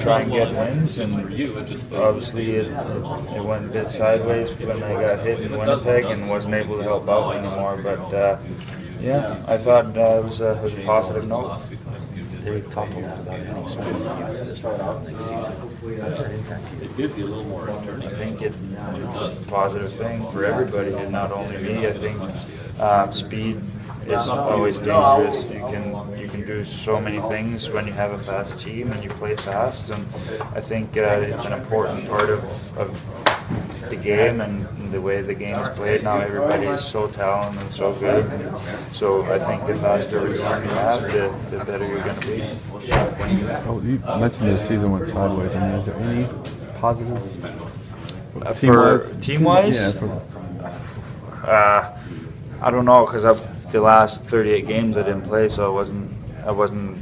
try and get wins, and obviously it, it went a bit sideways when I got hit in Winnipeg and wasn't able to help out anymore. But uh, yeah, I thought uh, it was a, it was a positive note. Eric talked a lot about how small he got to this league season. How's that impact? It gives you a little more I turning. think it, it's a positive thing for everybody, and not only me. I think uh, speed is always dangerous. You can you can do so many things when you have a fast team and you play fast, and I think uh, it's an important part of, of the game and the way the game is played now. Everybody is so talented and so good. And so I think the faster return you have, the, the better you're going to be. Oh, you mentioned the season went sideways. I mean, is there any positives? Uh, for team-wise? Yeah. For, Uh, I don't know because the last 38 games I didn't play, so I wasn't I wasn't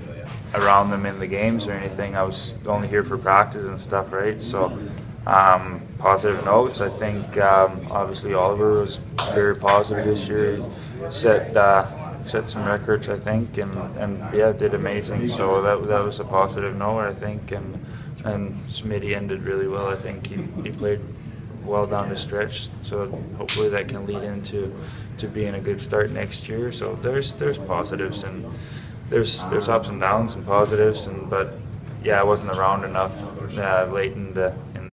around them in the games or anything. I was only here for practice and stuff, right? So um, positive notes. I think um, obviously Oliver was very positive this year. He set uh, set some records, I think, and, and yeah, did amazing. So that that was a positive note, I think, and and Smitty ended really well. I think he, he played well down the stretch. So hopefully that can lead into to being a good start next year. So there's there's positives and there's there's ups and downs and positives and but yeah, I wasn't around enough uh, late in the